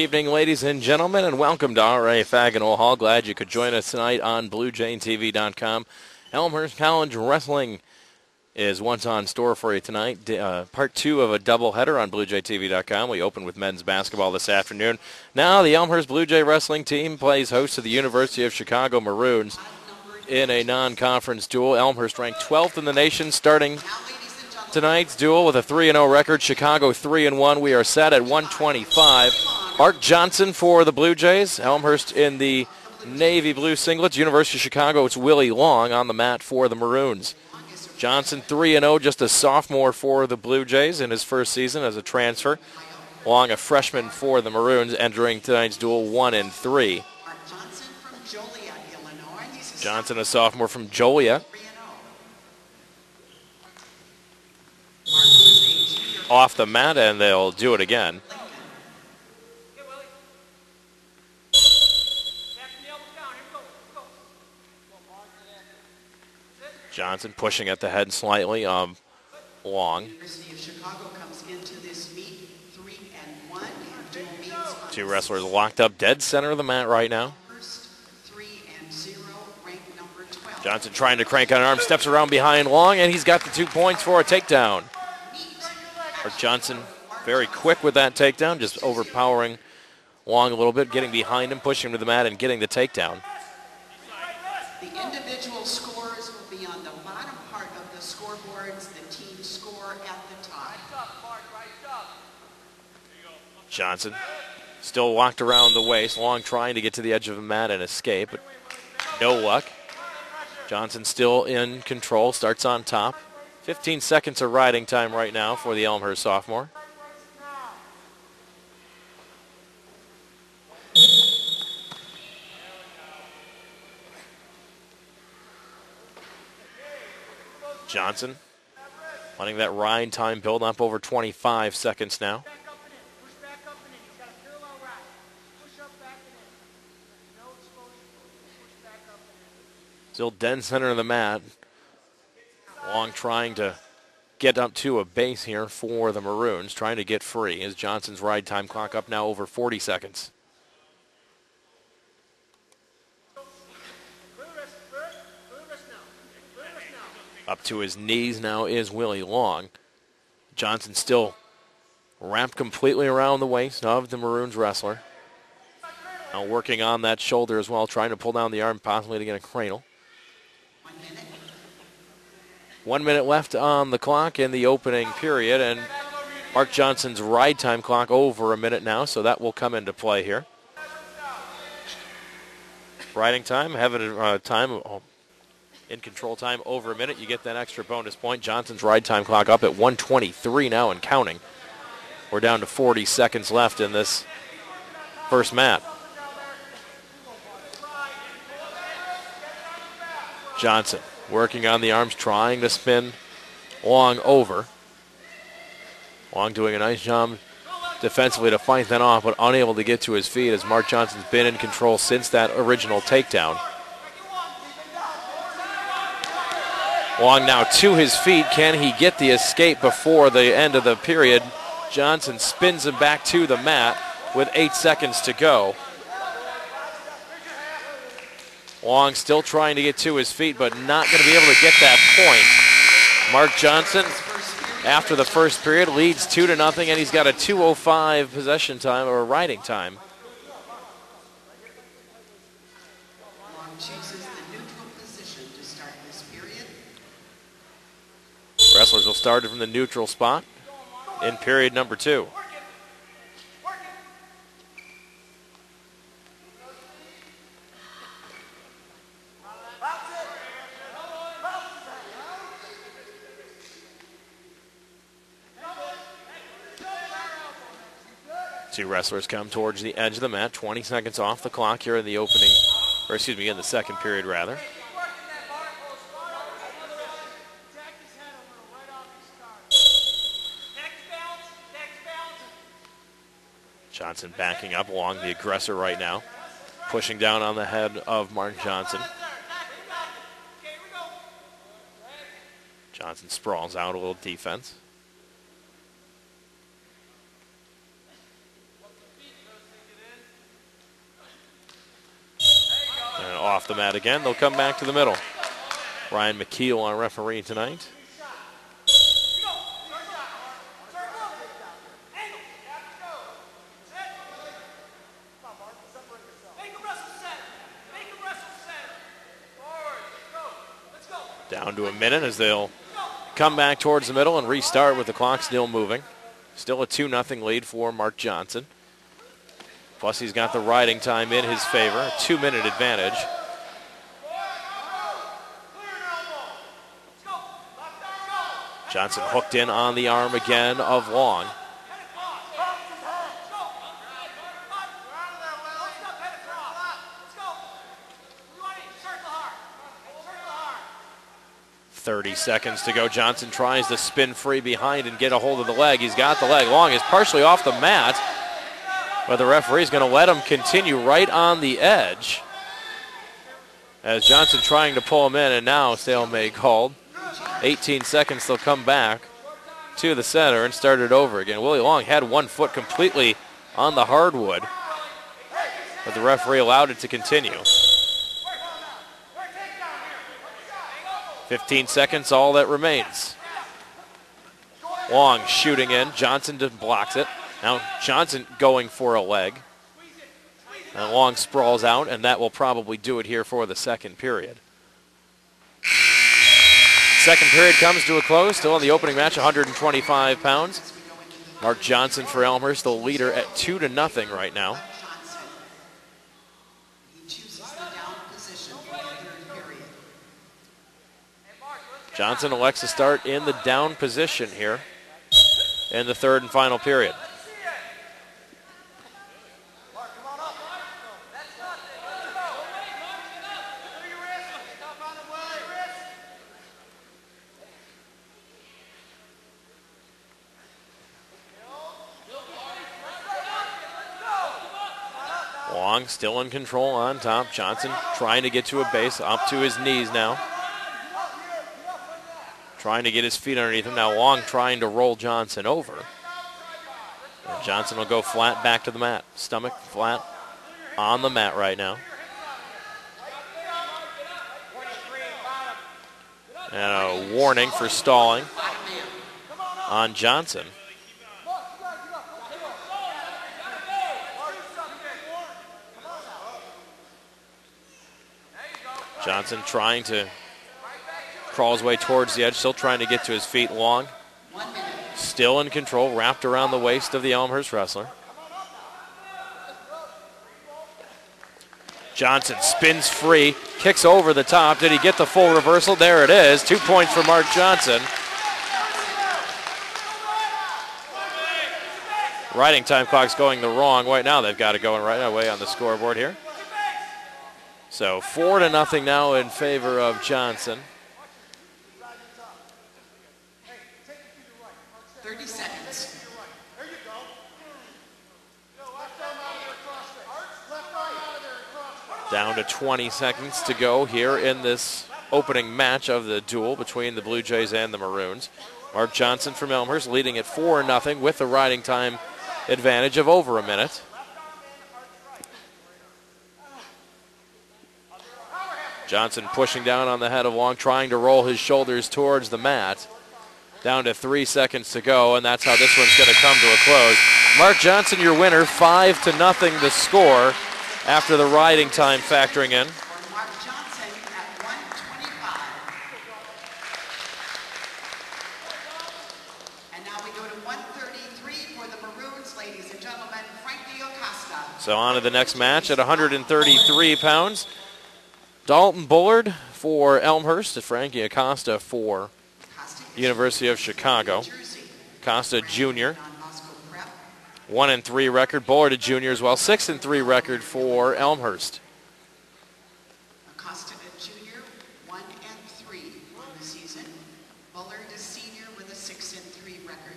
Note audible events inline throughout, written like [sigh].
evening, ladies and gentlemen, and welcome to RA Faganel Hall. Glad you could join us tonight on BlueJayTV.com. Elmhurst College Wrestling is once on store for you tonight. Uh, part two of a doubleheader on BlueJayTV.com. We open with men's basketball this afternoon. Now the Elmhurst Blue Jay wrestling team plays host to the University of Chicago Maroons in a non-conference duel. Elmhurst ranked 12th in the nation starting tonight's duel with a 3-0 record. Chicago 3-1. We are set at 125. Mark Johnson for the Blue Jays. Elmhurst in the navy blue singlets. University of Chicago, it's Willie Long on the mat for the Maroons. Johnson 3 0, just a sophomore for the Blue Jays in his first season as a transfer. Long, a freshman for the Maroons, entering tonight's duel 1 and 3. Mark Johnson a sophomore from Joliet, 3 Mark was off the mat, and they'll do it again. Johnson pushing at the head slightly. Um, Long. University of Chicago comes into this meet 3 and 1 in dual meets. on Two wrestlers locked up dead center of the mat right now. First 3 and 0, ranked number 12. Johnson trying to crank on an arm, steps around behind Long, and he's got the two points for a takedown. Mark Johnson very quick with that takedown, just overpowering Long a little bit, getting behind him, pushing him to the mat, and getting the takedown. The individual scores will be on the bottom part of the scoreboards, the team score at the top. Johnson still locked around the waist, Long trying to get to the edge of the mat and escape, but no luck. Johnson still in control, starts on top. 15 seconds of riding time right now for the Elmhurst sophomore. Johnson letting that ride time build up over 25 seconds now. Still dead center of the mat. Long trying to get up to a base here for the Maroons, trying to get free as Johnson's ride time clock up now over 40 seconds. Up to his knees now is Willie Long. Johnson still wrapped completely around the waist of the Maroons wrestler. Now working on that shoulder as well, trying to pull down the arm possibly to get a cradle. One minute. Left on the clock in the opening period, and Mark Johnson's ride time clock over a minute now, so that will come into play here. Riding time, having a uh, time of in control time over a minute, you get that extra bonus point. Johnson's ride time clock up at 123 now and counting. We're down to 40 seconds left in this first mat. Johnson working on the arms, trying to spin Long over. Long doing a nice job defensively to fight that off, but unable to get to his feet as Mark Johnson's been in control since that original takedown. Long now to his feet. Can he get the escape before the end of the period? Johnson spins him back to the mat with eight seconds to go. Long still trying to get to his feet, but not going to be able to get that point. Mark Johnson, after the first period, leads two to nothing, and he's got a 2:05 possession time or riding time. Long chooses the neutral position to start this period. Wrestlers will start from the neutral spot in period number two. Two wrestlers come towards the edge of the mat. 20 seconds off the clock here in the opening, or excuse me, in the second period rather. Johnson backing up along the aggressor right now. Pushing down on the head of Mark Johnson. Johnson sprawls out a little defense. And off the mat again. They'll come back to the middle. Ryan McKeel on referee tonight. Down to a minute as they'll come back towards the middle and restart with the clock still moving. Still a 2 0 lead for Mark Johnson. Plus, he's got the riding time in his favor, a two minute advantage. Johnson hooked in on the arm again of Long. Thirty seconds to go. Johnson tries to spin free behind and get a hold of the leg. He's got the leg. Long is partially off the mat, but the referee is going to let him continue right on the edge. As Johnson trying to pull him in, and now stalemate called. 18 seconds, they'll come back to the center and start it over again. Willie Long had one foot completely on the hardwood, but the referee allowed it to continue. 15 seconds, all that remains. Long shooting in. Johnson blocks it. Now Johnson going for a leg. And Long sprawls out, and that will probably do it here for the second period. Second period comes to a close. Still in the opening match, 125 pounds. Mark Johnson for Elmhurst, the leader at two to nothing right now. Johnson. Elects to start in the down position here in the third and final period. Long still in control on top. Johnson trying to get to a base, up to his knees now. Trying to get his feet underneath him. Now Long trying to roll Johnson over. And Johnson will go flat back to the mat. Stomach flat on the mat right now. And a warning for stalling on Johnson. Johnson trying to crawl his way towards the edge, still trying to get to his feet long. Still in control, wrapped around the waist of the Elmhurst wrestler. Johnson spins free, kicks over the top. Did he get the full reversal? There it is. Two points for Mark Johnson. Riding time clock's going the wrong way. Now they've got it going right away on the scoreboard here. So four to nothing now in favor of Johnson. 30 seconds. Down to 20 seconds to go here in this opening match of the duel between the Blue Jays and the Maroons. Mark Johnson from Elmhurst leading at 4 0 with the riding time advantage of over a minute. Johnson pushing down on the head of Long, trying to roll his shoulders towards the mat. Down to three seconds to go, and that's how this one's going to come to a close. Mark Johnson, your winner, five to nothing the score after the riding time factoring in. Mark Johnson at 125. And now we go to 133 for the Maroons, ladies and gentlemen, Frankie Acosta. So on to the next match at 133 pounds. Dalton Bullard for Elmhurst, Frankie Acosta for University of Chicago. Acosta Jr. One and three record. Bullard a junior as well, six and three record for Elmhurst. Acosta a junior, one and three on the season. Bullard a senior with a six and three record.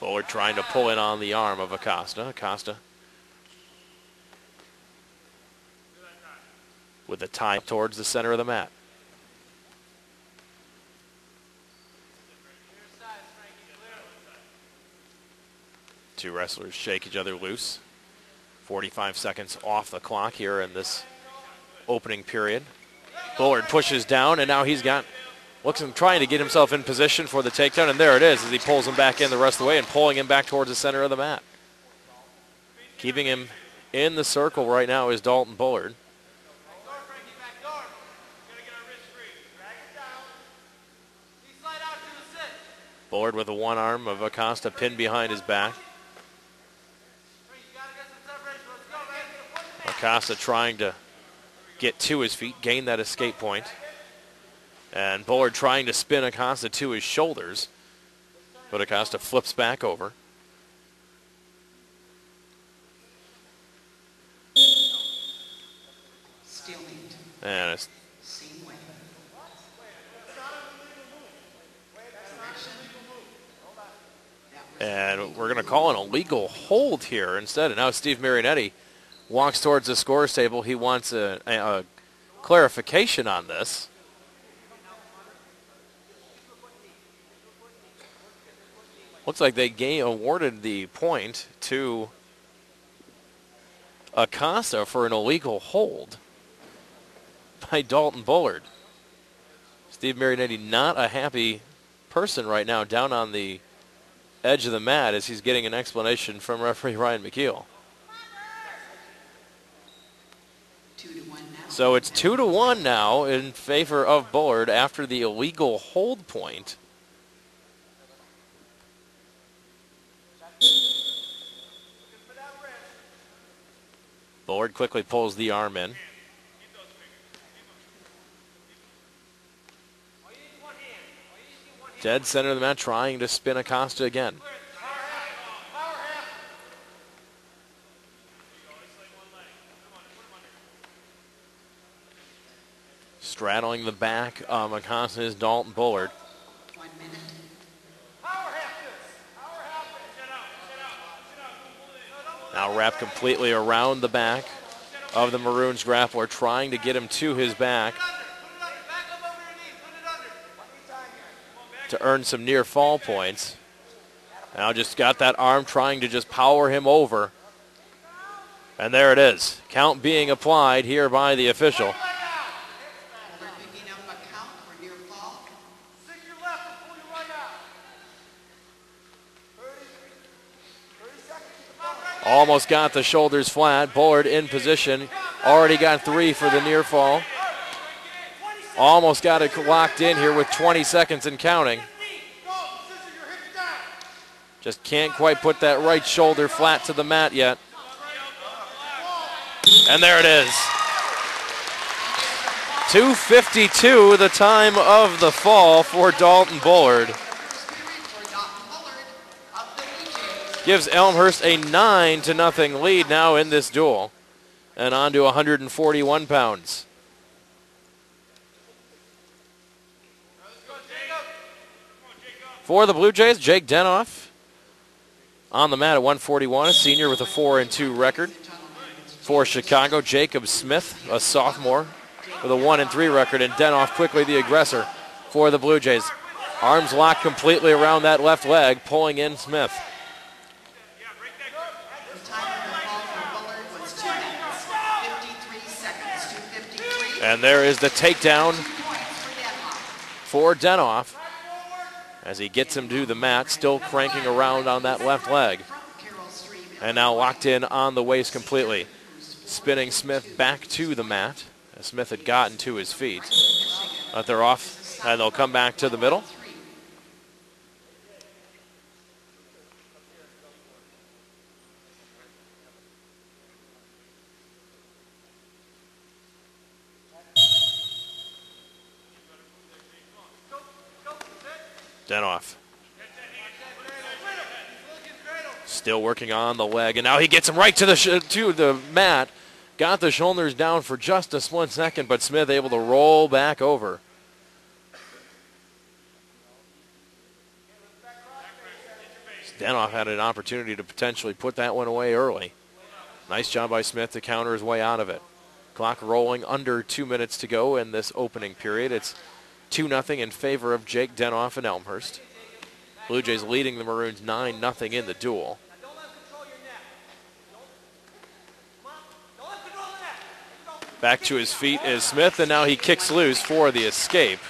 Bullard trying to pull in on the arm of Acosta. Acosta with the tie towards the center of the mat. Two wrestlers shake each other loose. 45 seconds off the clock here in this opening period. Bullard pushes down, and now he's got looks him trying to get himself in position for the takedown, and there it is as he pulls him back in the rest of the way and pulling him back towards the center of the mat. Keeping him in the circle right now is Dalton Bullard. Bullard with the one arm of Acosta pinned behind his back. Acosta trying to get to his feet, gain that escape point. And Bullard trying to spin Acosta to his shoulders. But Acosta flips back over. And it's same way. And we're going to call an illegal hold here instead. And now Steve Marianetti walks towards the scores table. He wants a, a, a clarification on this. Looks like they ga- awarded the point to Acosta for an illegal hold by Dalton Bullard. Steve Marianetti not a happy person right now down on the edge of the mat as he's getting an explanation from referee Ryan McKeel. So it's two to one now in favor of Bullard after the illegal hold point. Bullard quickly pulls the arm in. Dead center of the mat trying to spin Acosta again. Straddling the back of Acosta is Dalton Bullard. Now wrapped completely around the back of the Maroons grappler, trying to get him to his back to earn some near fall points. Now just got that arm trying to just power him over. And there it is. Count being applied here by the official. Almost got the shoulders flat. Bullard in position. Already got three for the near fall. Almost got it locked in here with 20 seconds and counting. Just can't quite put that right shoulder flat to the mat yet. And there it is. 252, the time of the fall for Dalton Bullard. Gives Elmhurst a 9 to nothing lead now in this duel. And on to 141 pounds. For the Blue Jays, Jake Denoff on the mat at 141, a senior with a 4 and 2 record. For Chicago, Jacob Smith, a sophomore with a 1 and 3 record, and Denoff quickly the aggressor for the Blue Jays. Arms locked completely around that left leg, pulling in Smith. And there is the takedown for Denoff as he gets him to the mat, still cranking around on that left leg. And now locked in on the waist completely. Spinning Smith back to the mat. As Smith had gotten to his feet. But they're off, and they'll come back to the middle. Denoff. Still working on the leg, and now he gets him right to the to the mat. Got the shoulders down for just a split second, but Smith able to roll back over. Denoff had an opportunity to potentially put that one away early. Nice job by Smith to counter his way out of it. Clock rolling under two minutes to go in this opening period. It's 2 0 in favor of Jake Denoff and Elmhurst. Blue Jays leading the Maroons 9 0 in the duel. Back to his feet is Smith, and now he kicks loose for the escape.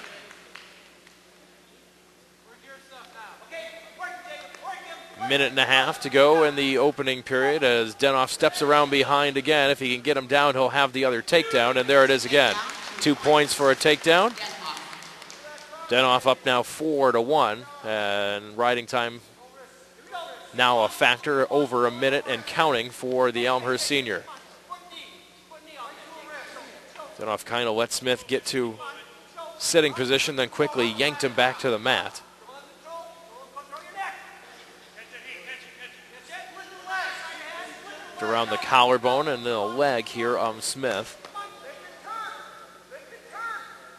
Minute and a half to go in the opening period as Denoff steps around behind again. If he can get him down, he'll have the other takedown, and there it is again. Two points for a takedown. Denoff up now four to one, and riding time now a factor over a minute and counting for the Elmhurst senior. Denoff kind of let Smith get to sitting position, then quickly yanked him back to the mat. Around the collarbone and the leg here of Smith.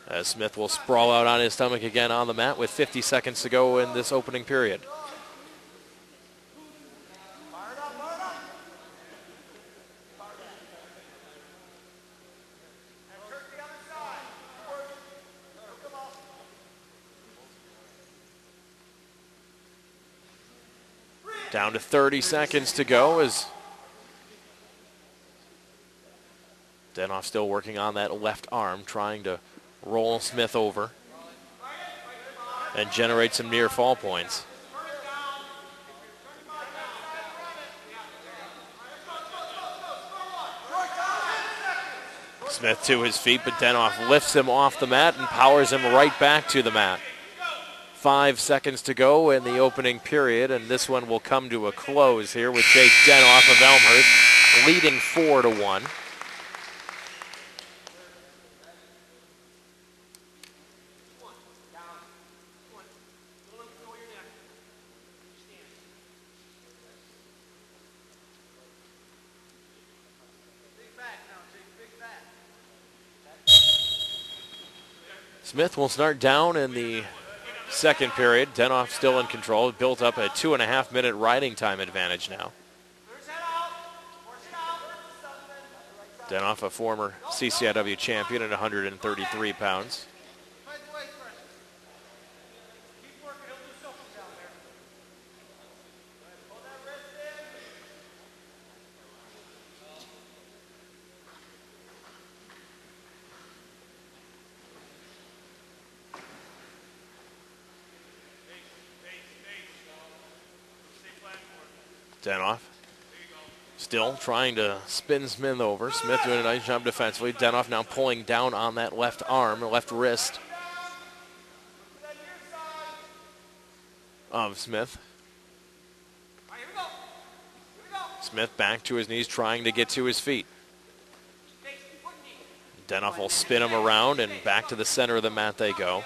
As Smith will sprawl out on his stomach again on the mat with 50 seconds to go in this opening period. Down to 30 seconds to go as Denoff still working on that left arm, trying to roll Smith over and generate some near fall points. Smith to his feet, but Denoff lifts him off the mat and powers him right back to the mat. Five seconds to go in the opening period, and this one will come to a close here with Jake Denoff of Elmhurst leading four to one. Smith will start down in the second period. Denoff still in control. Built up a two and a half minute riding time advantage now. Denoff, a former CCIW champion at 133 pounds. Denoff. Still trying to spin Smith over. Smith doing a nice job defensively. Denoff now pulling down on that left arm, left wrist of Smith. Smith back to his knees, trying to get to his feet. Denoff will spin him around, and back to the center of the mat they go.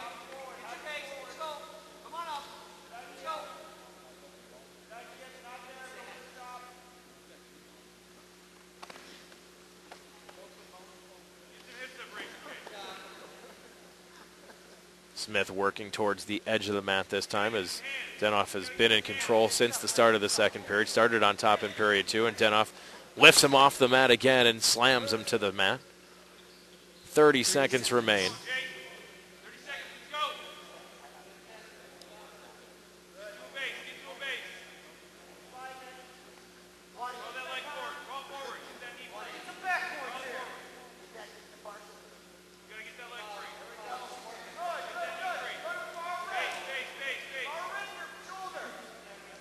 Smith working towards the edge of the mat this time as Denoff has been in control since the start of the second period. Started on top in period two, and Denoff lifts him off the mat again and slams him to the mat. 30 seconds remain.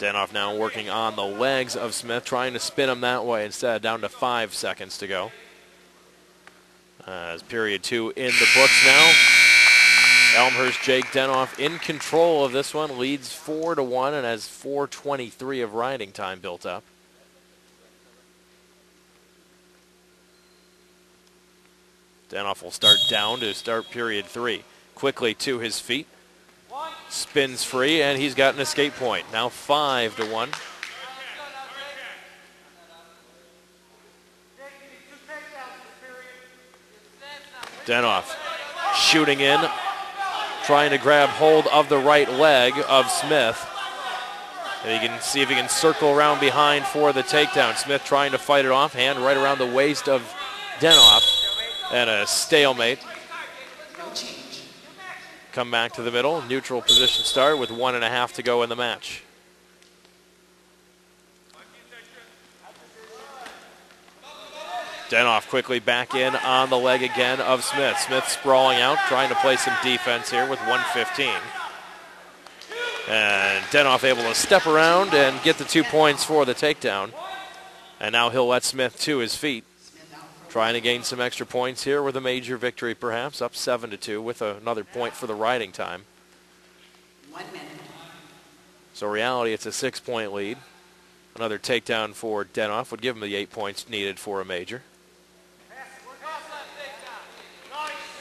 Denoff now working on the legs of Smith, trying to spin him that way instead, down to five seconds to go. Uh, As period two in the books now. Elmhurst Jake Denoff in control of this one, leads four to one and has 423 of riding time built up. Denoff will start down to start period three. Quickly to his feet spins free, and he's got an escape point. Now five to one. Denoff shooting in, trying to grab hold of the right leg of Smith. And he can see if he can circle around behind for the takedown. Smith trying to fight it off, hand right around the waist of Denoff, and a stalemate. Come back to the middle. Neutral position start with one and a half to go in the match. Denoff quickly back in on the leg again of Smith. Smith sprawling out, trying to play some defense here with 115. And Denoff able to step around and get the two points for the takedown. And now he'll let Smith to his feet. Trying to gain some extra points here with a major victory, perhaps, up 7 to 2 with another point for the riding time. One minute. So, reality, it's a six point lead. Another takedown for Denoff would give him the eight points needed for a major.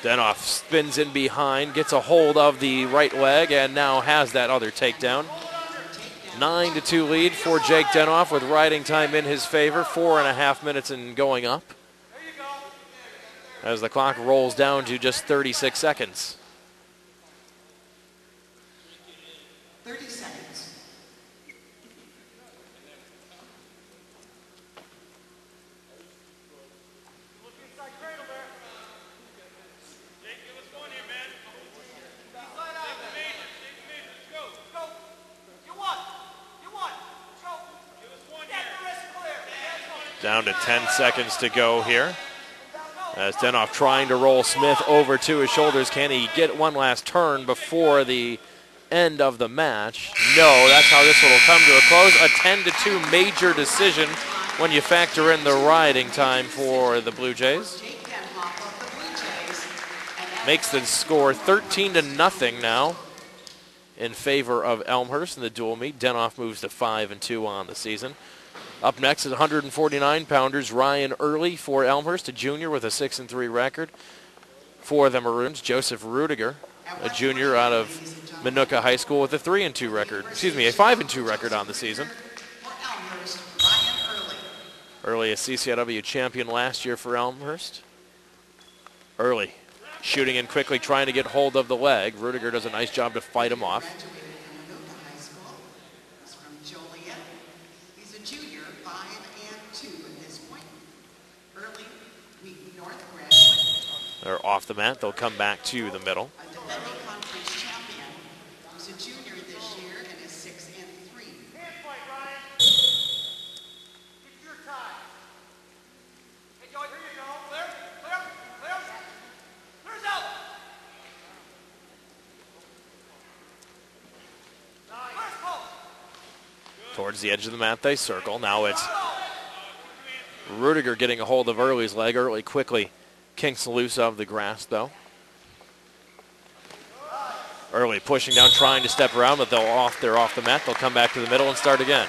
Denoff spins in behind, gets a hold of the right leg, and now has that other takedown. Nine to two lead for Jake Denoff with riding time in his favor. Four and a half minutes and going up as the clock rolls down to just 36 seconds. 30 seconds. Down to 10 seconds to go here. As Denoff trying to roll Smith over to his shoulders. Can he get one last turn before the end of the match? No, that's how this one will come to a close. A 10 to 2 major decision when you factor in the riding time for the Blue Jays. Makes the score 13 to nothing now in favor of Elmhurst in the dual meet. Denoff moves to 5 and 2 on the season. Up next is 149 pounders Ryan Early for Elmhurst, a junior with a 6 and 3 record. For the Maroons, Joseph Rudiger, a junior out of Minooka High School with a 3 and 2 record. Excuse me, a 5 and 2 record on the season. Early a CCIW champion last year for Elmhurst. Early shooting in quickly, trying to get hold of the leg. Rudiger does a nice job to fight him off. Graduated from Minooka High School. He's from Joliet. He's a junior, five and two at this point. Early Wheaton North graduate, They're off the mat. They'll come back to the middle. Towards the edge of the mat, they circle. Now it's Rudiger getting a hold of Early's leg. Early quickly kinks loose of the grass, though. Early pushing down, trying to step around, but they'll off. They're off the mat. They'll come back to the middle and start again.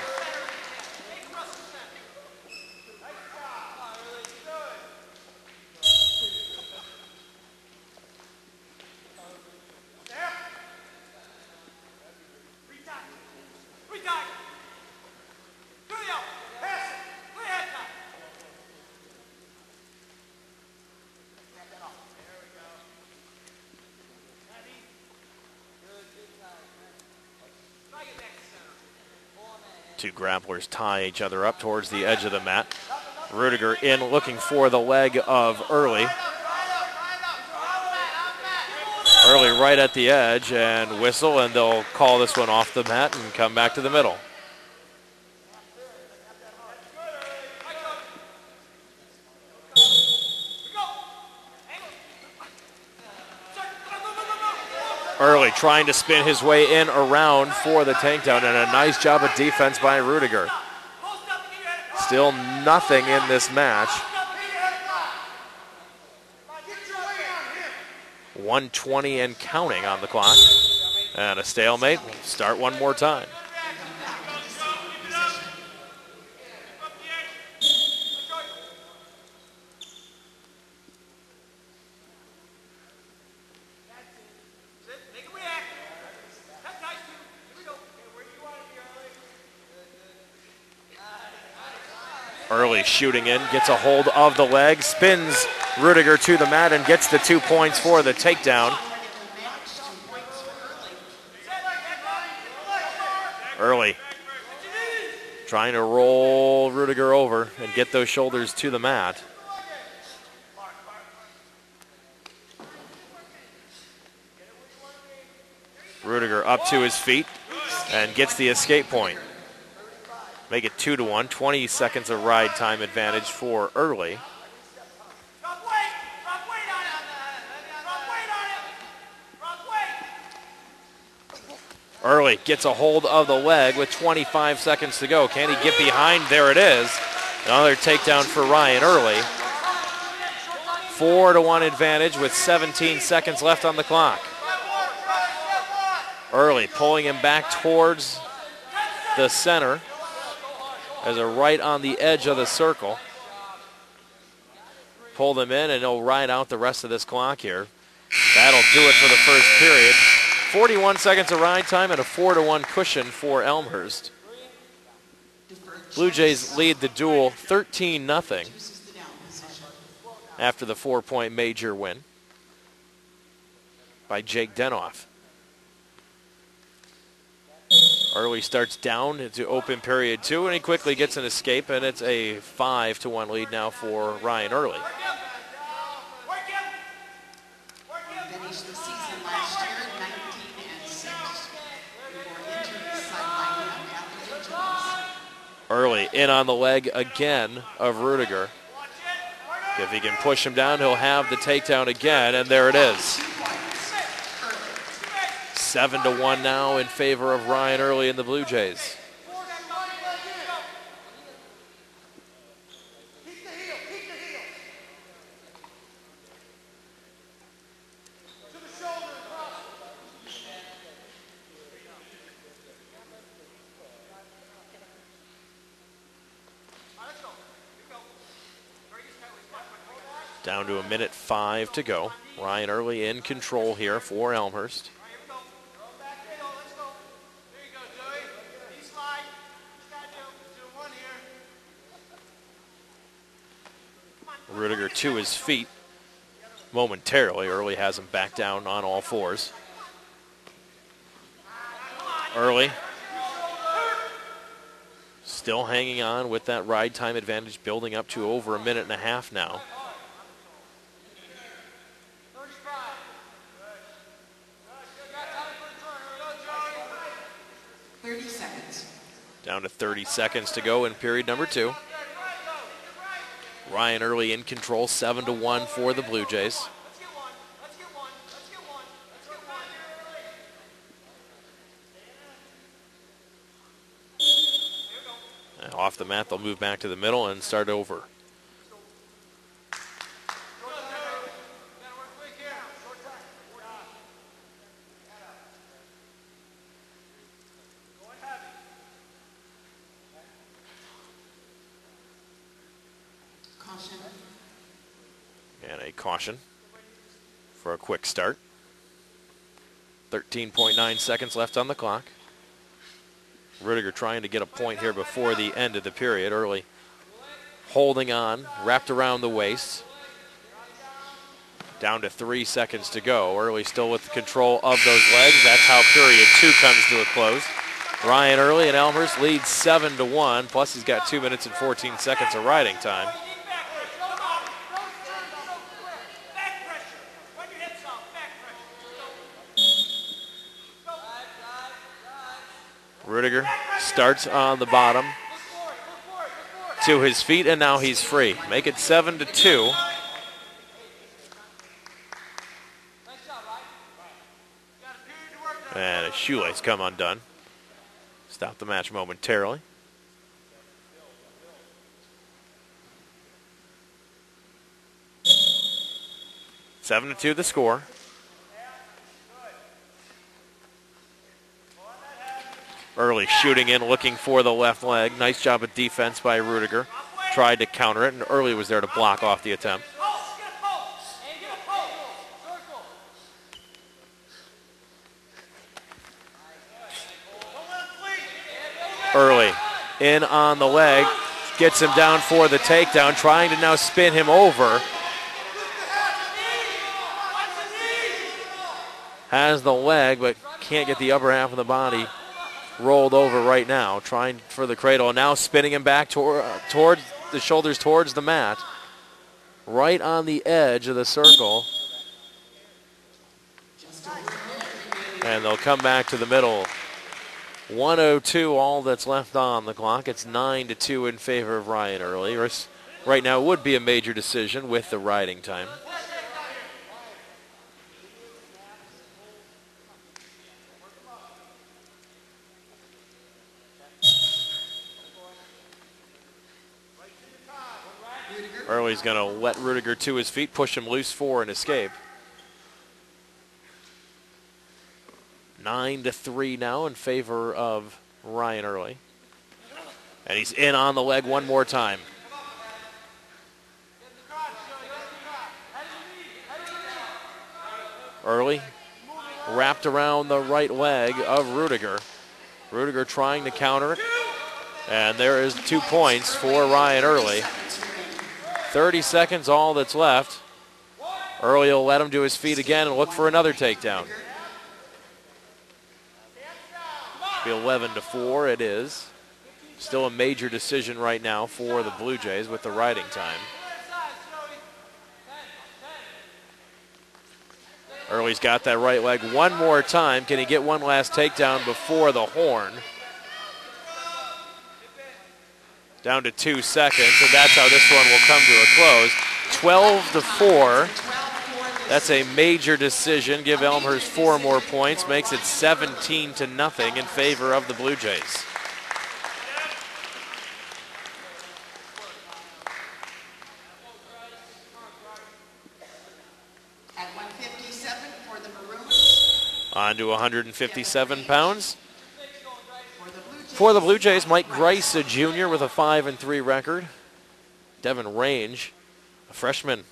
Two grapplers tie each other up towards the edge of the mat. Rudiger in looking for the leg of Early. Early right at the edge and whistle, and they'll call this one off the mat and come back to the middle. Early trying to spin his way in around for the takedown, and a nice job of defense by Rudiger. Still nothing in this match. 120 and counting on the clock. And a stalemate. Start one more time. Early shooting in, gets a hold of the leg, spins Rudiger to the mat and gets the two points for the takedown. Early trying to roll Rudiger over and get those shoulders to the mat. Rudiger up to his feet and gets the escape point. Make it two to one. 20 seconds of ride time advantage for early. Early gets a hold of the leg with 25 seconds to go. Can he get behind? There it is. Another takedown for Ryan Early. Four to one advantage with 17 seconds left on the clock. Early pulling him back towards the center as a right on the edge of the circle. Pull them in and he'll ride out the rest of this clock here. That'll do it for the first period. 41 seconds of ride time and a 4 to 1 cushion for Elmhurst. Blue Jays lead the duel 13 0 after the four point major win by Jake Denoff. Early starts down into open period two, and he quickly gets an escape, and it's a five to one lead now for Ryan Early. Early in on the leg again of Rudiger. If he can push him down, he'll have the takedown again, and there it is. Seven to one now in favor of Ryan Early in the Blue Jays. Down to a minute five to go. Ryan Early in control here for Elmhurst. Rudiger to his feet momentarily. Early has him back down on all fours. Early. Still hanging on with that ride time advantage, building up to over a minute and a half now. Down to 30 seconds to go in period number two. Ryan Early in control, 7 to 1 for the Blue Jays. Off the mat, they'll move back to the middle and start over. caution for a quick start. 13.9 seconds left on the clock. Rudiger trying to get a point here before the end of the period. Early holding on, wrapped around the waist. Down to three seconds to go. Early still with control of those legs. That's how period two comes to a close. Ryan Early and Elmhurst leads 7 to 1, plus he's got 2 minutes and 14 seconds of riding time. Rudiger starts on the bottom to his feet, and now he's free. Make it 7 to 2. And a shoelace come undone. Stop the match momentarily. Seven to two the score. Early shooting in, looking for the left leg. Nice job of defense by Rudiger. Tried to counter it, and Early was there to block off the attempt. Early in on the leg, gets him down for the takedown, trying to now spin him over. Has the leg, but can't get the upper half of the body rolled over right now, trying for the cradle, and now spinning him back toward, uh, toward the shoulders towards the mat, right on the edge of the circle. And they'll come back to the middle. 102 all that's left on the clock. It's 9 to 2 in favor of Ryan Early. Right now would be a major decision with the riding time. Early's going to let Rudiger to his feet, push him loose for an escape. Nine to three now in favor of Ryan Early. And he's in on the leg one more time. Early wrapped around the right leg of Rudiger. Rudiger trying to counter. And there is two points for Ryan Early. 30 seconds all that's left. Early will let him to his feet again and look for another takedown. Be 11 to 4 it is. Still a major decision right now for the Blue Jays with the riding time. Early's got that right leg one more time. Can he get one last takedown before the horn? Down to two seconds, and that's how this one will come to a close. 12 to 4. That's a major decision. Give Elmhurst four more points, makes it 17 to nothing in favor of the Blue Jays. At 157 for the Maroons. On to 157 pounds. For the Blue Jays, Mike Grice, a junior with a 5 and 3 record. Devin Range, a freshman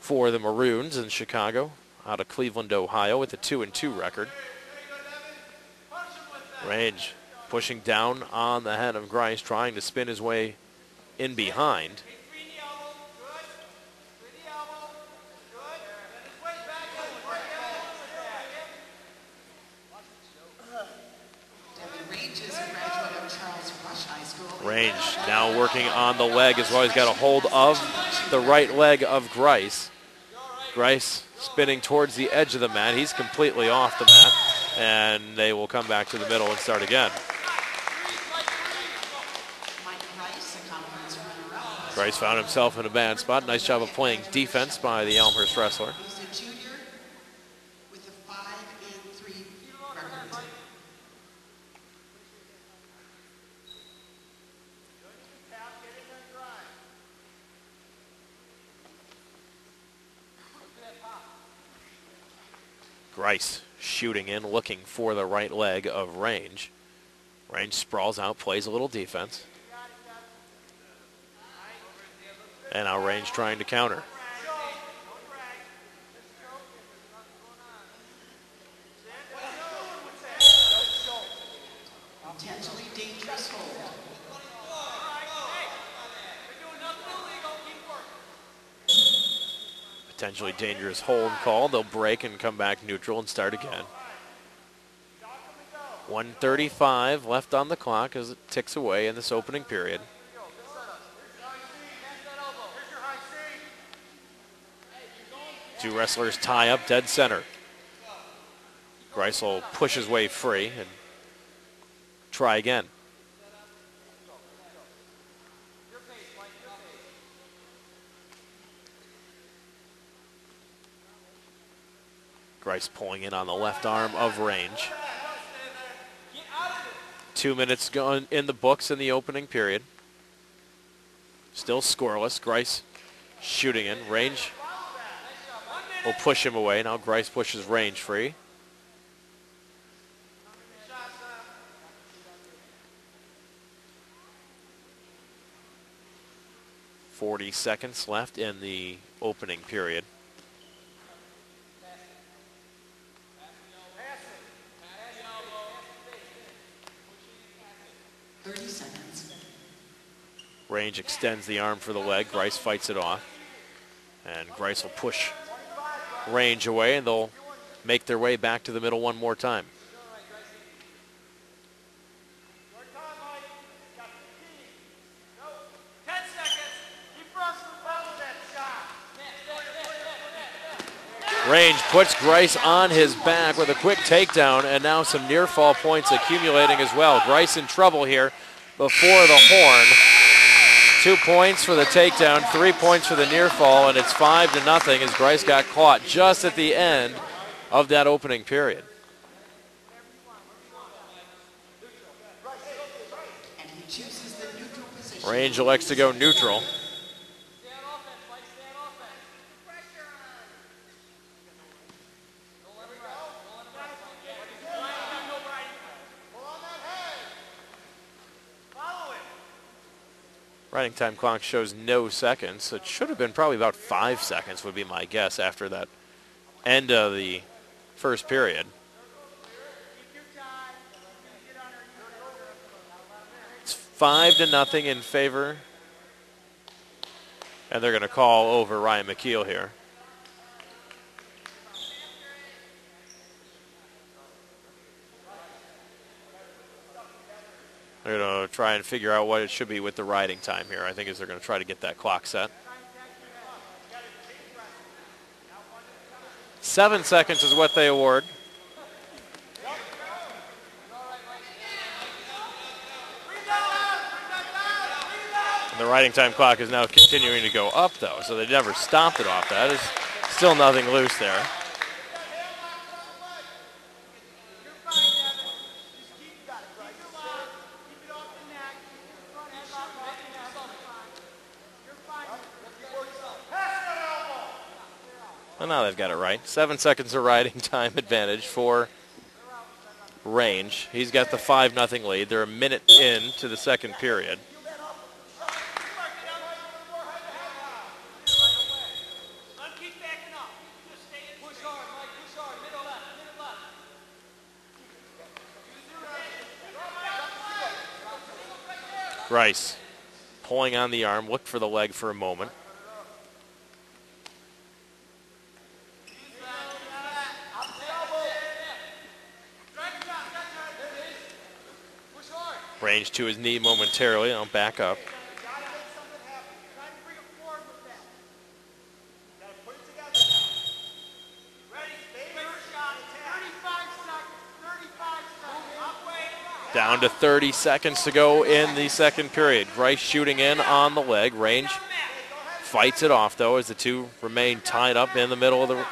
for the Maroons in Chicago, out of Cleveland, Ohio, with a 2 and 2 record. Range pushing down on the head of Grice, trying to spin his way in behind. Range now working on the leg as well. He's got a hold of the right leg of Grice. Grice spinning towards the edge of the mat. He's completely off the mat, and they will come back to the middle and start again. Grice found himself in a bad spot. Nice job of playing defense by the Elmhurst wrestler. Grice shooting in, looking for the right leg of Range. Range sprawls out, plays a little defense. And now Range trying to counter. Potentially dangerous hold call. They'll break and come back neutral and start again. 135 left on the clock as it ticks away in this opening period. Two wrestlers tie up dead center. Grice will push his way free and try again. Pulling in on the left arm of Range. Two minutes going in the books in the opening period. Still scoreless. Grice shooting in. Range will push him away. Now Grice pushes Range free. Forty seconds left in the opening period. Range extends the arm for the leg. Grice fights it off. And Grice will push Range away, and they'll make their way back to the middle one more time. Range puts Grice on his back with a quick takedown, and now some near fall points accumulating as well. Grice in trouble here before the horn. Two points for the takedown, three points for the near fall, and it's five to nothing as Grice got caught just at the end of that opening period. Range elects to go neutral. Riding time clock shows no seconds. It should have been probably about five seconds would be my guess after that end of the first period. It's five to nothing in favor. And they're going to call over Ryan McKeel here. They're going to try and figure out what it should be with the riding time here. I think is they're going to try to get that clock set. Seven seconds is what they award. And the riding time clock is now continuing to go up, though, so they never stopped it off That is still nothing loose there. Well, now they've got it right. Seven seconds of riding [laughs] time advantage for Range. He's got the 5 nothing lead. They're a minute in to the second period. Grice pulling on the arm, looked for the leg for a moment. Range to his knee momentarily. I'll back up. Down to 30 seconds to go in the second period. Grice shooting in on the leg. Range fights it off though as the two remain tied up in the middle of the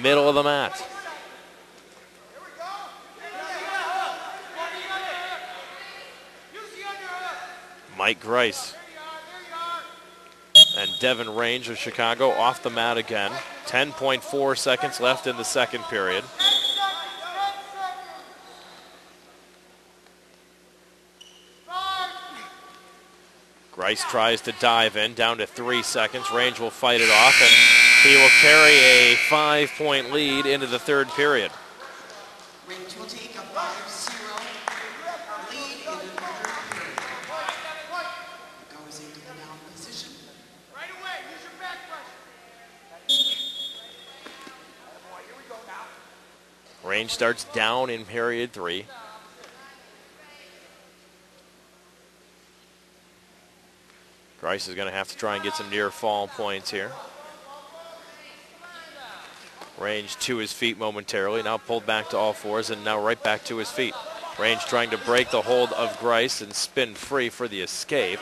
middle of the mat. Mike Grice and Devin Range of Chicago off the mat again. 10.4 seconds left in the second period. Grice tries to dive in, down to three seconds. Range will fight it off, and he will carry a five-point lead into the third period. Range will take a 5-0 lead in the third period. Goes into the down position. Right away, use your back. Range starts down in period three. Grice is going to have to try and get some near fall points here. Range to his feet momentarily, now pulled back to all fours and now right back to his feet. Range trying to break the hold of Grice and spin free for the escape.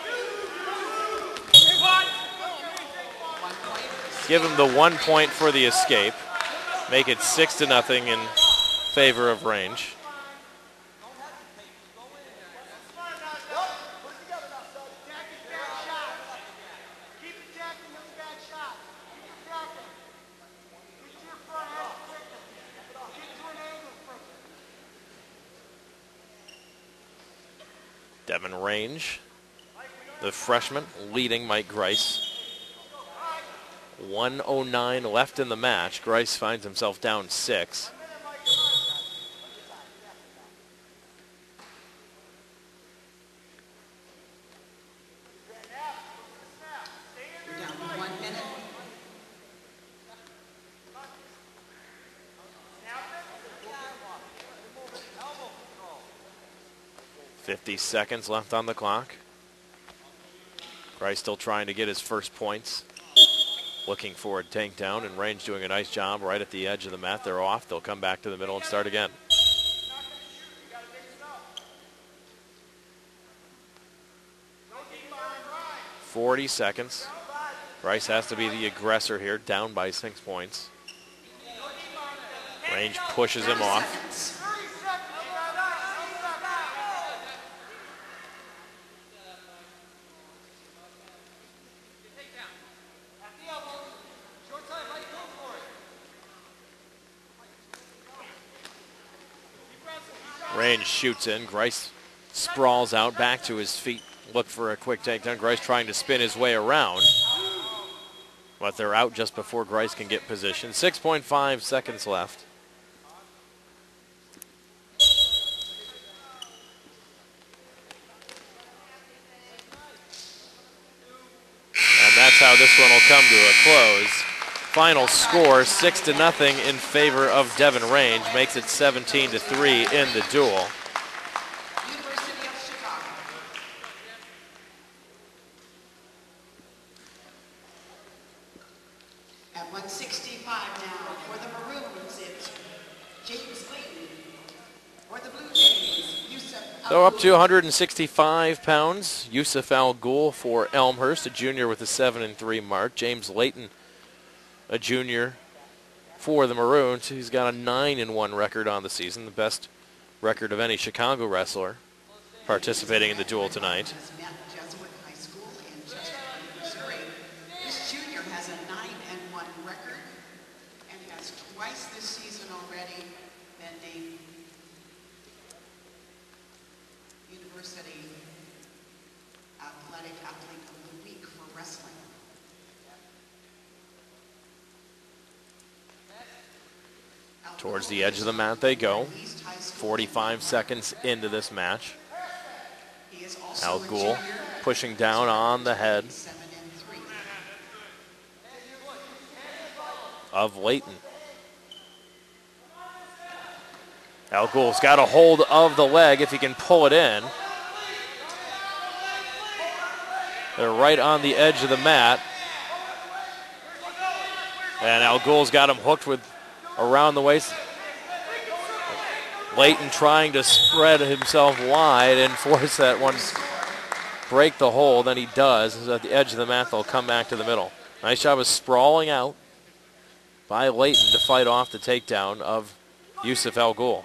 Give him the one point for the escape. Make it six to nothing in favor of Range. Devin Range, the freshman, leading Mike Grice. 109 left in the match. Grice finds himself down six. 50 seconds left on the clock. Grice still trying to get his first points. Looking for a takedown, and Range doing a nice job right at the edge of the mat. They're off. They'll come back to the middle and start again. Forty seconds. Grice has to be the aggressor here, down by six points. Range pushes him off. Shoots in. Grice sprawls out back to his feet. Look for a quick takedown. Grice trying to spin his way around. But they're out just before Grice can get position. 6.5 seconds left. And that's how this one will come to a close. Final score, six to nothing in favor of Devin Range, makes it 17 to three in the duel. University of Chicago. At 165 now, for the Maroons, it's James Clayton. For the Blue Jays, Yusuf So up to 165 pounds, Yusuf Al Ghul for Elmhurst, a junior with a 7 and 3 mark. James Layton, a junior for the Maroons. He's got a 9 and 1 record on the season, the best record of any Chicago wrestler participating in the duel tonight. De Smet Jesuit High School in Chesterfield, Missouri. This junior has a 9 and 1 record and has twice this season already been named University Athletic Athlete of the Week for wrestling. Towards the edge of the mat they go. East High School. 45 seconds into this match. Al Ghul pushing down on the head 7 and 3. of Layton. Al Ghul's got a hold of the leg if he can pull it in. They're right on the edge of the mat. And Al Ghul's got him hooked with around the waist. Layton trying to spread himself wide and force that one break the hole. Then he does. At the edge of the mat. They'll come back to the middle. Nice job of sprawling out by Layton to fight off the takedown of Yusuf El Ghul.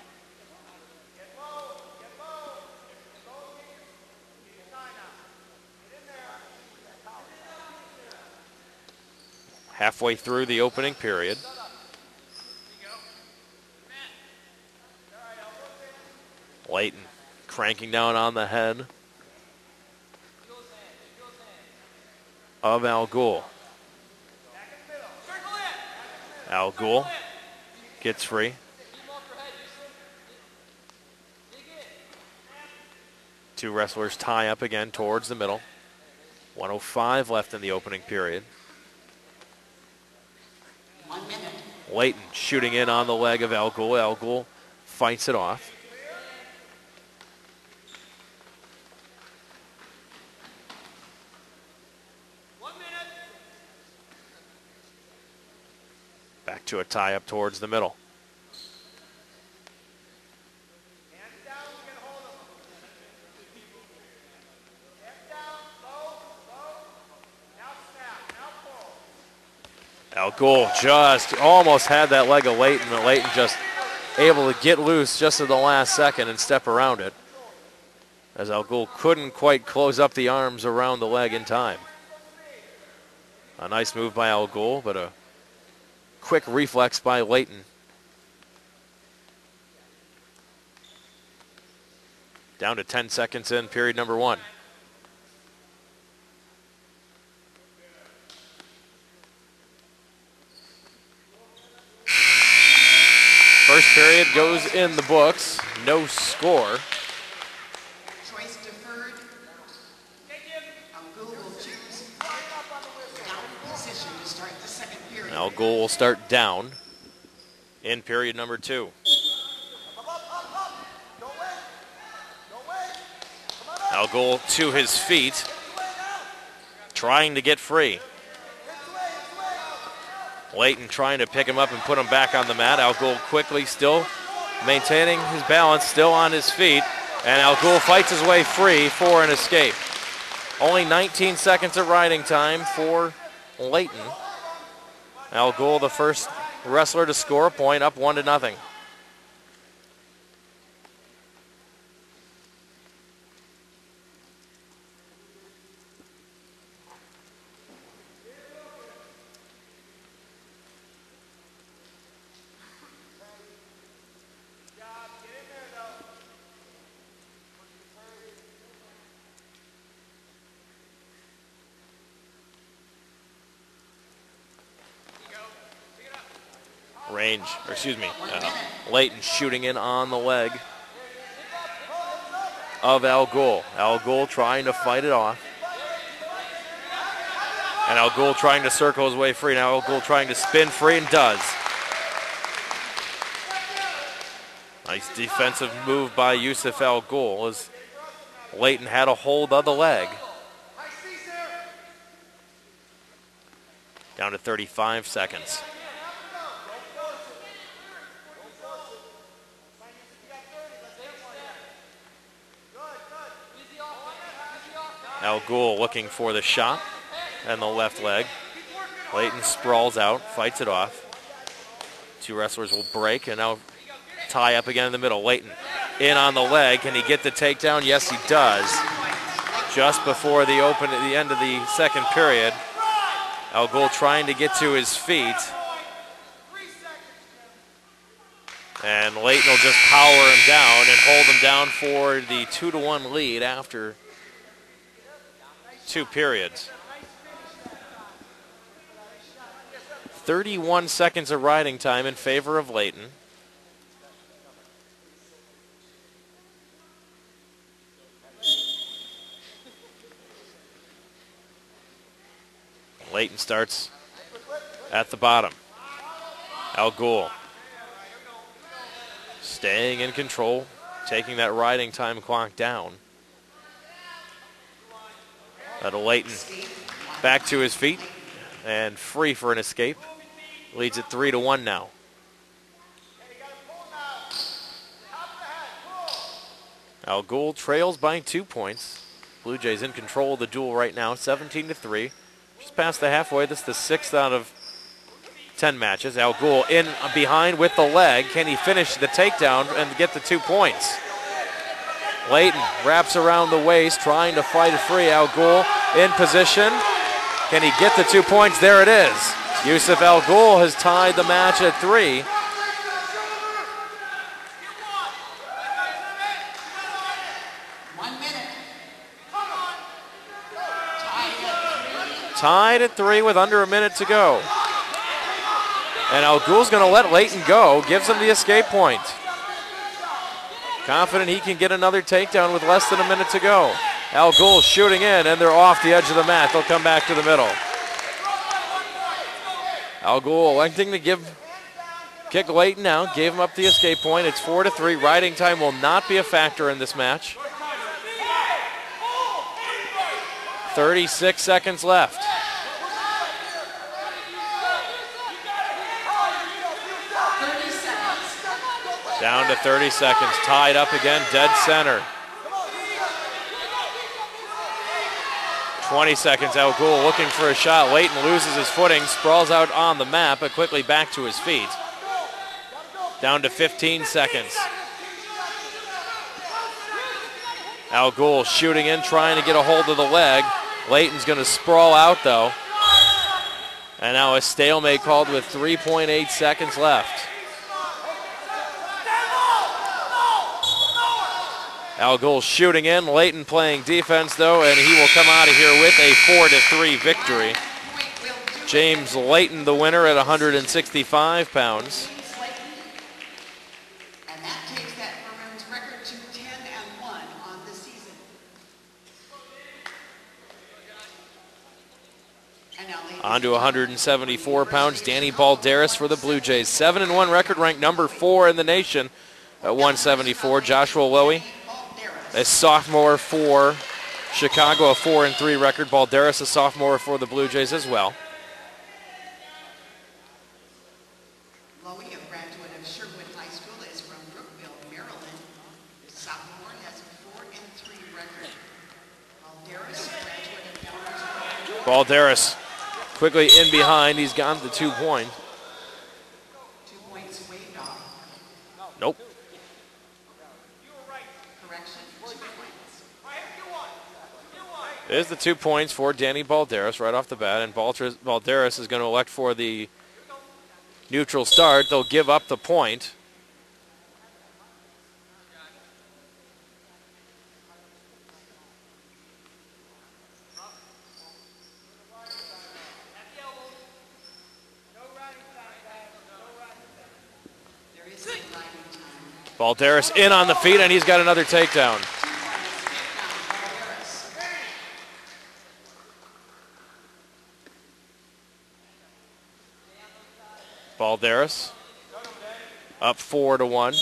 Halfway through the opening period. Layton cranking down on the head of Al Ghul. Al Ghul gets free. Two wrestlers tie up again towards the middle. 105 left in the opening period. Leighton shooting in on the leg of Al Ghul. Al Ghul fights it off. To a tie up towards the middle. Al Gould just almost had that leg of Leighton, but Leighton just able to get loose just at the last second and step around it. As Al Gould couldn't quite close up the arms around the leg in time. A nice move by Al Gould, but a quick reflex by Leighton. Down to 10 seconds in period number one. First period goes in the books. No score. Choice deferred. Al Ghul will choose down position to start the second period. Al Gould will start down in period number two. Al Gould to his feet, trying to get free. Leighton trying to pick him up and put him back on the mat. Al Gould quickly still maintaining his balance, still on his feet. And Al Gould fights his way free for an escape. Only 19 seconds of riding time for Leighton. Al Gould, the first wrestler to score a point, up one to nothing. Range, or excuse me, uh, Leighton shooting in on the leg of Al Gould. Al Gould trying to fight it off. And Al Gould trying to circle his way free. Now Al Gould trying to spin free and does. Nice defensive move by Yusuf Al Gould as Leighton had a hold of the leg. Down to 35 seconds. Al Ghul looking for the shot and the left leg. Leighton sprawls out, fights it off. Two wrestlers will break and now tie up again in the middle. Leighton in on the leg. Can he get the takedown? Yes, he does. Just before the open at the end of the second period, Al Ghul trying to get to his feet. And Leighton will just power him down and hold him down for the two to one lead after two periods. 31 seconds of riding time in favor of Leighton. Leighton starts at the bottom. Al Ghul staying in control, taking that riding time clock down. Uh, That'll Leighton back to his feet and free for an escape. Leads it three to one now. Al Ghul trails by two points. Blue Jays in control of the duel right now, 17 to three. Just past the halfway. This is the sixth out of 10 matches. Al Ghul in behind with the leg. Can he finish the takedown and get the two points? Leighton wraps around the waist, trying to fight it free. Al Ghul in position. Can he get the two points? There it is. Yusuf Al Ghul has tied the match at three. Tied at three. Tied at three with under a minute to go. And Al Ghul's going to let Leighton go, gives him the escape point. Confident he can get another takedown with less than a minute to go. Al Ghul shooting in, and they're off the edge of the mat. They'll come back to the middle. Al Ghul electing to give Kick Layton now, gave him up the escape point. It's four to three. Riding time will not be a factor in this match. 36 seconds left. Thirty seconds. Down to 30 seconds. Tied up again, dead center. 20 seconds. Al Ghul looking for a shot. Leighton loses his footing, sprawls out on the map, but quickly back to his feet. Down to 15 seconds. Al Ghul shooting in, trying to get a hold of the leg. Leighton's going to sprawl out though. And now a stalemate called with 3.8 seconds left. Al Ghul shooting in, Leighton playing defense though, and he will come out of here with a 4 to 3 victory. Point will do. James Leighton the winner at 165 pounds. And that takes that Maroons record to 10 and 1 on the season. And now, to 174 pounds, Danny Balderas for the Blue Jays. 7 and 1 record, ranked number 4 in the nation at 174. Joshua Lowy. A sophomore for Chicago, a 4 and 3 record. Balderas, a sophomore for the Blue Jays as well. Lowy, a graduate of Sherwood High School, is from Brookeville, Maryland. His sophomore has a 4 and 3 record. Balderas, graduate Balderas quickly in behind. He's gotten the two point. two points waived off. Nope. Correction, two points. There's the two points for Danny Balderas right off the bat, and Balderas, is going to elect for the neutral start. They'll give up the point. Is. Balderas in on the feet, and he's got another takedown. Two points takedown, Balderas. Balderas up four to one.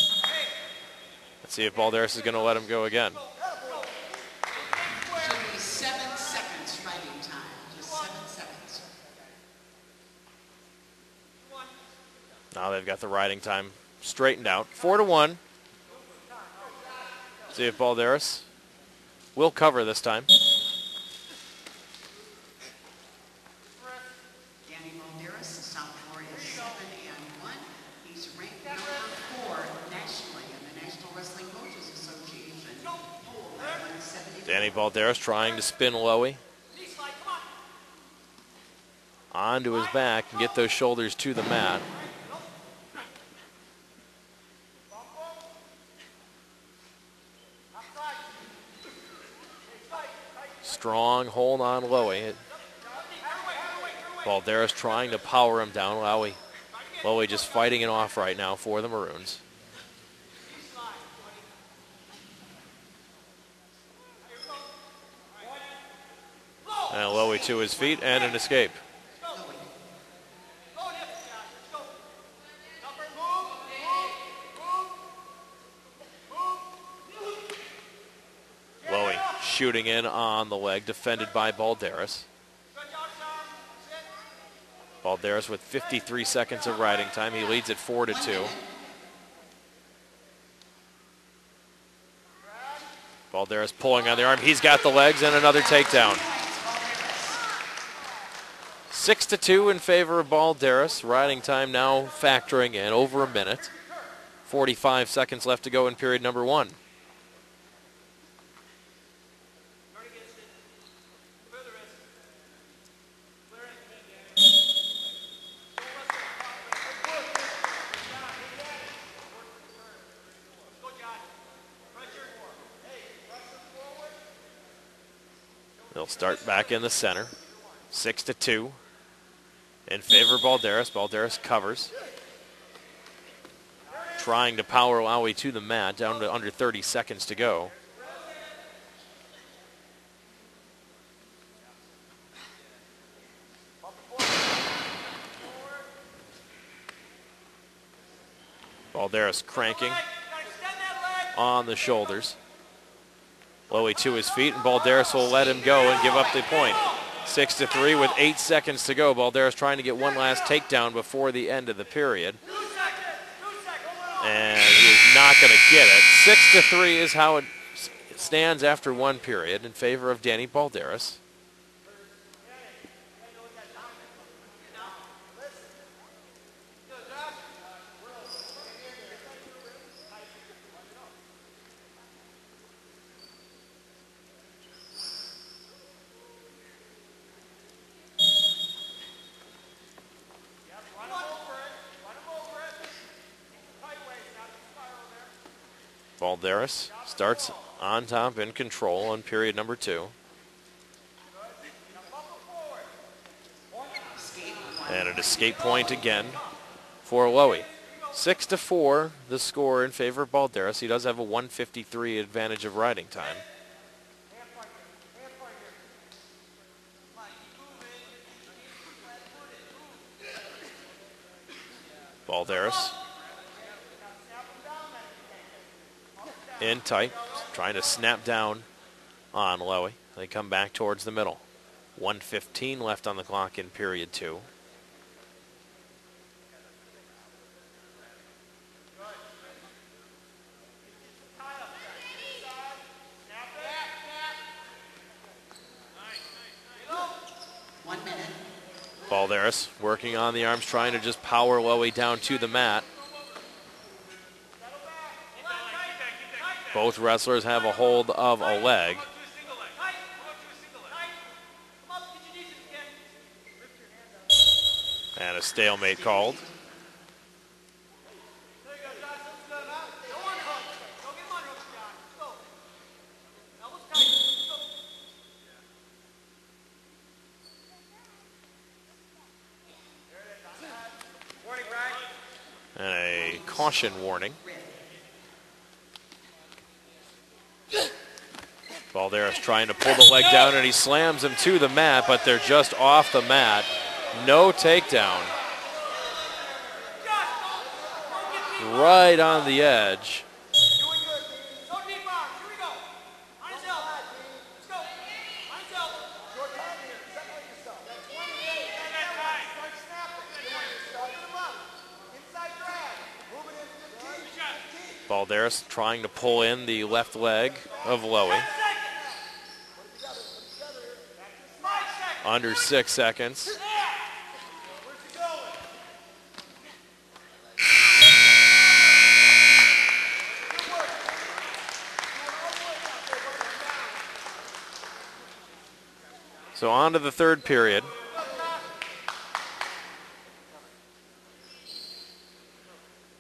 Let's see if Balderas is going to let him go again. Now they've got the riding time straightened out. Four to one. See if Balderas will cover this time. Danny Balderas, a sophomore, is seven and one. He's ranked number four nationally in the National Wrestling Coaches Association poll at 170. Danny Balderas trying to spin Lowy. Onto his back and get those shoulders to the mat. Strong hold on Lowy. Balderas trying to power him down. Lowy, Lowy just fighting it off right now for the Maroons. To his feet and an escape. Lowy shooting in on the leg, defended by Balderas. Balderas with 53 seconds of riding time. He leads at 4 to 2. Balderas pulling on the arm. He's got the legs and another takedown. 6 to 2 in favor of Balderas. Riding time now factoring in over a minute. 45 seconds left to go in period number one. They'll start back in the center. Six to two. In favor of Balderas. Balderas covers. Trying to power Lowy to the mat, down to under 30 seconds to go. Balderas cranking on the shoulders. Lowy to his feet, and Balderas will let him go and give up the point. Six to three with eight seconds to go. Balderas trying to get one last takedown before the end of the period. And he is not going to get it. Six to three is how it stands after one period in favor of Danny Balderas. Balderas starts on top in control on period number two. And an escape point again for Lowy. Six to four, the score in favor of Balderas. He does have a 153 advantage of riding time. Balderas in tight, trying to snap down on Lowy. They come back towards the middle. 115 left on the clock in period two. One. Balderas working on the arms, trying to just power Lowy down to the mat. Both wrestlers have a hold of a leg. And a stalemate called. And a caution warning. Balderas trying to pull the leg down and he slams him to the mat, but they're just off the mat. No takedown. Right on the edge. Balderas trying to pull in the left leg of Lowy. Under six seconds. So on to the third period.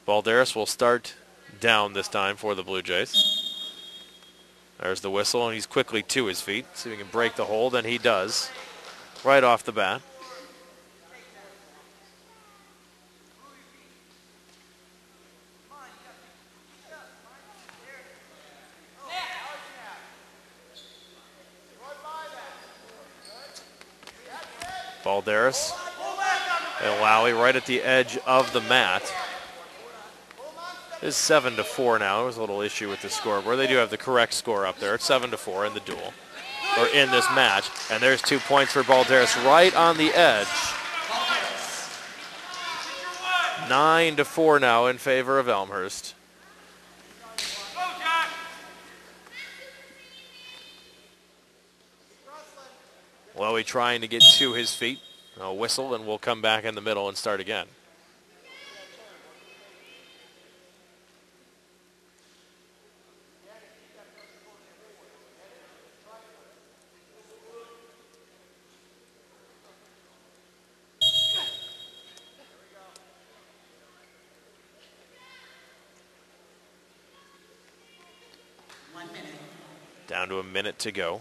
Balderas will start down this time for the Blue Jays. There's the whistle, and he's quickly to his feet. See if he can break the hold, and he does. Right off the bat. Balderas and Lowy right at the edge of the mat. It's seven to four now. There's a little issue with the scoreboard. They do have the correct score up there. It's seven to four in the duel, or in this match. And there's two points for Balderas right on the edge. Nine to four now in favor of Elmhurst. Lowy trying to get to his feet. A whistle, and we'll come back in the middle and start again. One minute. Down to go.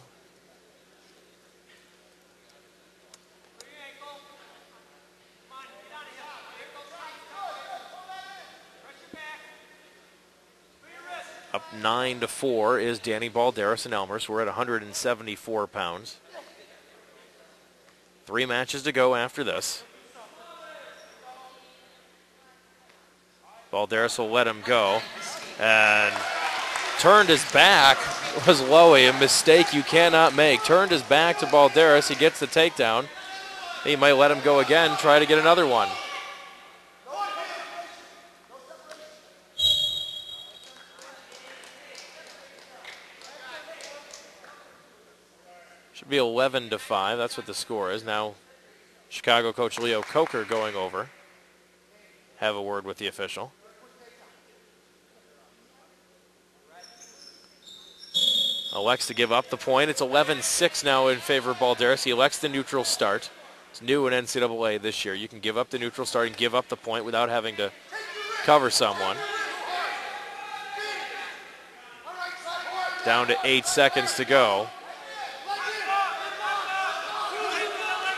Up nine to four is Danny Balderas and Elmhurst. We're at 174 pounds. Three matches to go after this. Balderas will let him go. And turned his back was Lowy, a mistake you cannot make. Turned his back to Balderas. He gets the takedown. He might let him go again, try to get another one. Should be 11 to 5. That's what the score is. Now, Chicago coach Leo Kocher going over. Have a word with the official. Elects to give up the point. It's 11-6 now in favor of Balderas. He elects the neutral start. It's new in NCAA this year. You can give up the neutral start and give up the point without having to cover someone. Down to eight seconds to go.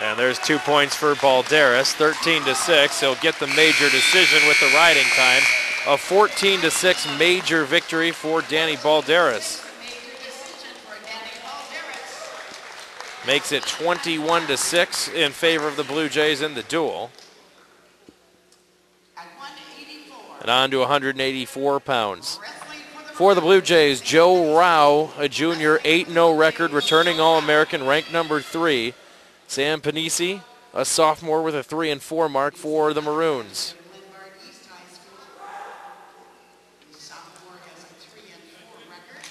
And there's two points for Balderas, 13 to 6. He'll get the major decision with the riding time. A 14 to 6 major victory for Danny Balderas. Major decision for Danny Balderas. Makes it 21 to 6 in favor of the Blue Jays in the duel. And on to 184 pounds. for the Blue Jays, Joe Rao, a junior, 8-0 record, returning All-American, ranked number three. Sam Panisi, a sophomore with a 3 and 4 mark for the Maroons. Lindbergh East High School. The sophomore has a 3 and 4 record.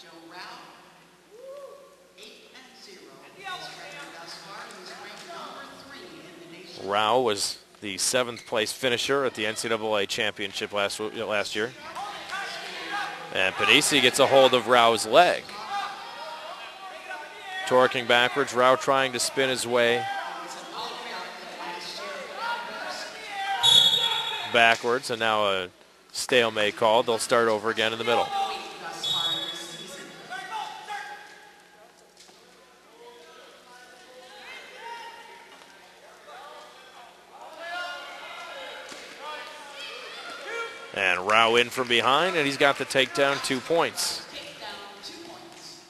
Joe Rao, 8 and 0. His record thus far, he's ranked number 3 in the nation. Rao was the seventh place finisher at the NCAA championship last last year. And Panisi gets a hold of Rao's leg. Torquing backwards, Rao trying to spin his way backwards, and now a stalemate call. They'll start over again in the middle. Week thus far this season. And Rao in from behind, and he's got the takedown, two points. Takedown, 2 points.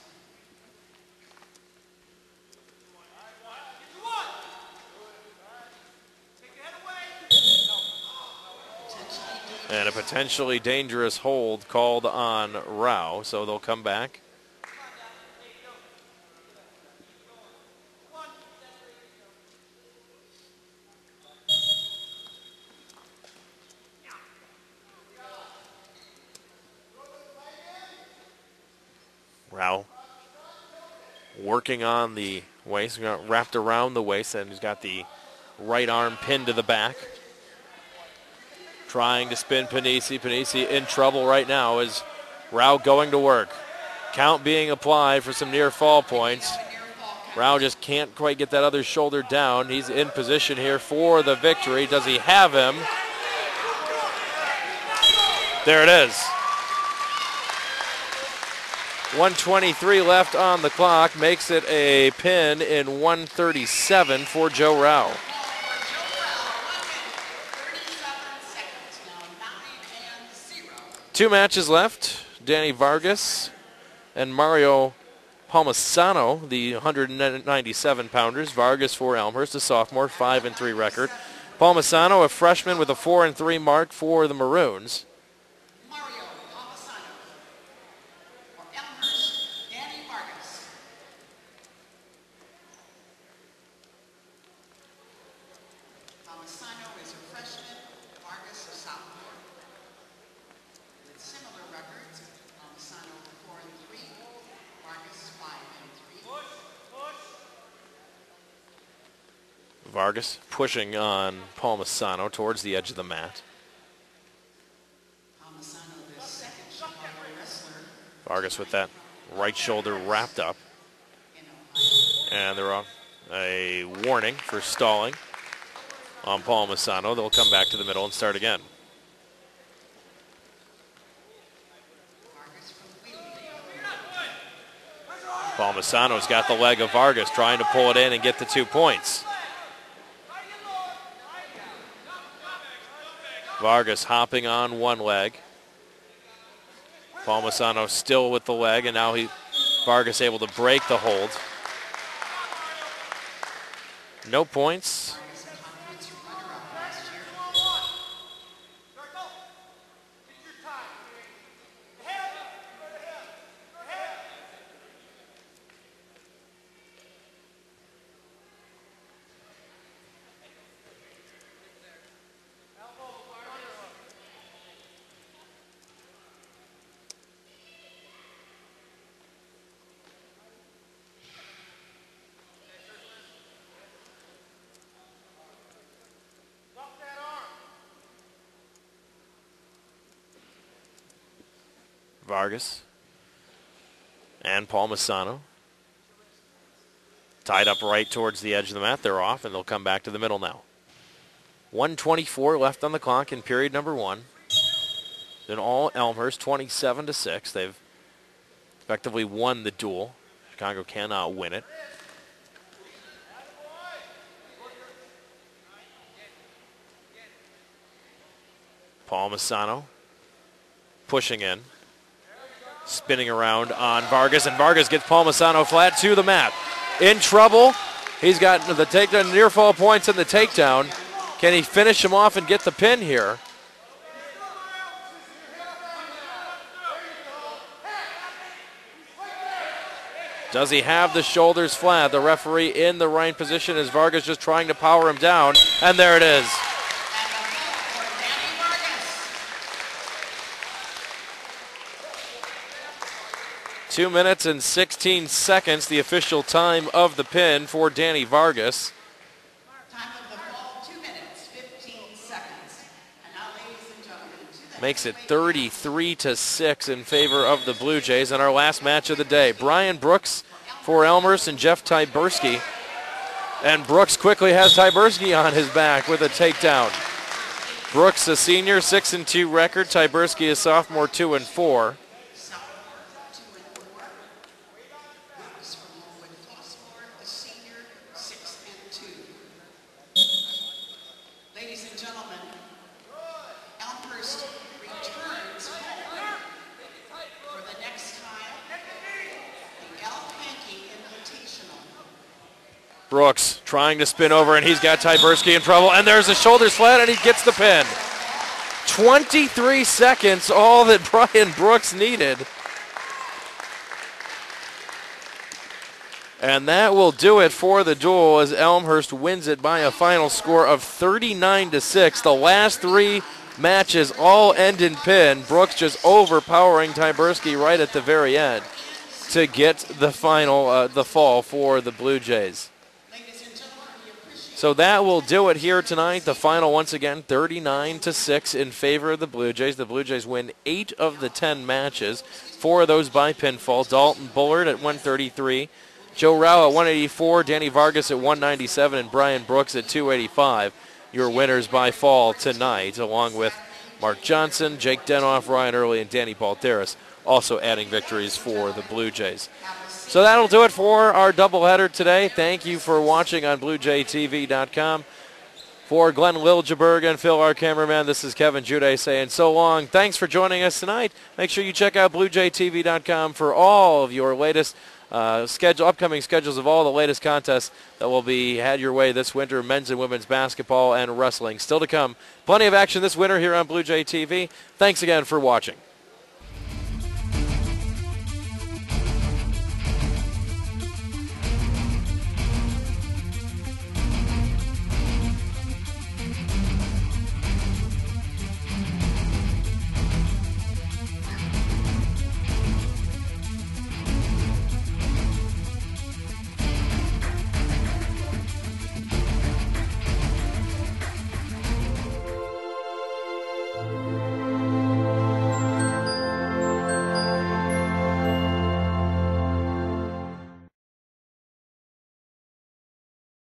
Potentially And a potentially dangerous hold called on Rao, so they'll come back. Rao working on the waist, wrapped around the waist, and he's got the right arm pinned to the back trying to spin Panisi. Panisi in trouble right now as Rao going to work. Count being applied for some near fall points. Rao just can't quite get that other shoulder down. He's in position here for the victory. Does he have him? There it is. 123 left on the clock makes it a pin in 137 for Joe Rao. For Joe Rao, 37 seconds now, 9 and 0. Two matches left. Danny Vargas and Mario Palmisano, the 197 pounders. Vargas for Elmhurst, a sophomore, 5 and 3 record. Palmisano, a freshman with a 4 and 3 mark for the Maroons. Mario Palmisano. For Elmhurst, Danny Vargas. Palmisano is a freshman, Vargas a sophomore. With similar records, Palmisano 4 and 3, Vargas 5 and 3. Vargas pushing on Palmisano towards the edge of the mat. Vargas with that right shoulder wrapped up. And they're on a warning for stalling on Palmisano. They'll come back to the middle and start again. Palmisano's got the leg of Vargas trying to pull it in and get the two points. Vargas hopping on one leg. Palmisano still with the leg, and now he Vargas able to break the hold. No points. Vargas and Palmisano. Tied up right towards the edge of the mat. They're off, and they'll come back to the middle now. 124 left on the clock in period number one. Then all Elmhurst 27 to 6. They've effectively won the duel. Chicago cannot win it. Palmisano pushing in. Spinning around on Vargas, and Vargas gets Palmisano flat to the mat. In trouble. He's got the takedown, near fall points in the takedown. Can he finish him off and get the pin here? Does he have the shoulders flat? The referee in the right position as Vargas just trying to power him down. And there it is. And the fall for Danny Vargas. Two minutes and 16 seconds, the official time of the pin for Danny Vargas. Time of the fall, 2 minutes, 15 seconds. And now, ladies and gentlemen, to the Makes it 33 to 6 in favor of the Blue Jays in our last match of the day. Brian Brooks for Elmhurst and Jeff Tyberski. And Brooks quickly has Tyberski on his back with a takedown. Brooks, a senior, 6 and 2 record. Tyberski, a sophomore, 2 and 4. sophomore, 2 and 4. Brooks from Homewood Flossmoor, a senior, 6 and 2. Ladies and gentlemen, Elmhurst returns home for the next time the Al Pankey Invitational. Brooks trying to spin over, and he's got Tyberski in trouble. And there's a shoulder flat, and he gets the pin. 23 seconds, all that [laughs] Brian Brooks needed. And that will do it for the duel as Elmhurst wins it by a final score of 39 to 6. The last three matches all end in pin. Brooks just overpowering Tyberski right at the very end to get the final, uh, the fall for the Blue Jays. Ladies and gentlemen, we appreciate So that will do it here tonight. The final once again 39 to 6 in favor of the Blue Jays. The Blue Jays win 8 of the 10 matches. 4 of those by pinfall. Dalton Bullard at 133, Joe Rao at 184, Danny Vargas at 197 and Brian Brooks at 285. Your winners by fall tonight along with Mark Johnson, Jake Denoff, Ryan Early and Danny Balderas also adding victories for the Blue Jays. So that'll do it for our doubleheader today. Thank you for watching on BlueJayTV.com. For Glenn Liljeberg and Phil, our cameraman, this is Kevin Jude saying so long. Thanks for joining us tonight. Make sure you check out BlueJayTV.com for all of your latest uh, schedule, upcoming schedules of all the latest contests that will be had your way this winter, men's and women's basketball and wrestling. Still to come. Plenty of action this winter here on Blue Jay TV. Thanks again for watching.